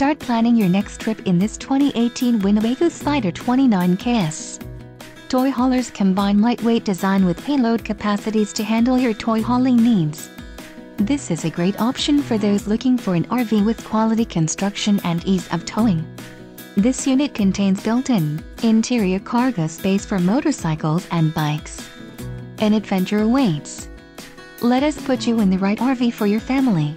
Start planning your next trip in this 2018 Winnebago Spyder 29KS. Toy haulers combine lightweight design with payload capacities to handle your toy hauling needs. This is a great option for those looking for an RV with quality construction and ease of towing. This unit contains built-in, interior cargo space for motorcycles and bikes. An adventure awaits. Let us put you in the right RV for your family.